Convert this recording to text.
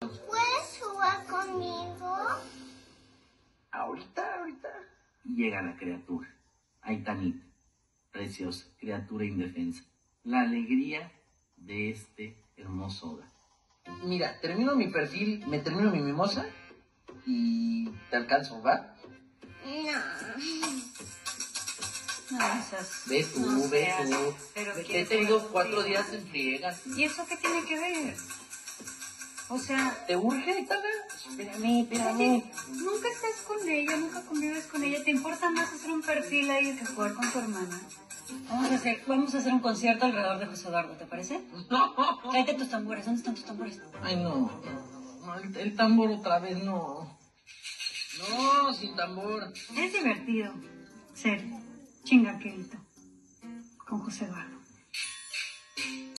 ¿Puedes jugar conmigo? Ahorita, ahorita. Llega la criatura. Aitanita. Preciosa, criatura indefensa. La alegría de este hermoso hogar. Mira, termino mi perfil, me termino mi mimosa y te alcanzo, ¿va? No. No, esas... Ve tú, no ve seas, tú. Pero Te he tenido cuatro días en friegas. ¿Y eso qué tiene que ver? O sea, ¿Te urge, Aitana? Espérame, espérame. nunca estás con ella, nunca convives con ella. ¿Te importa más hacer un perfil ahí que jugar con tu hermana? Vamos a hacer, vamos a hacer un concierto alrededor de José Eduardo, ¿te parece? No. Tráete tus tambores, ¿dónde están tus tambores? Ay, no, no, no, el, el tambor otra vez, no. No, sin tambor. Es divertido. Ser chingaquerito con José Eduardo.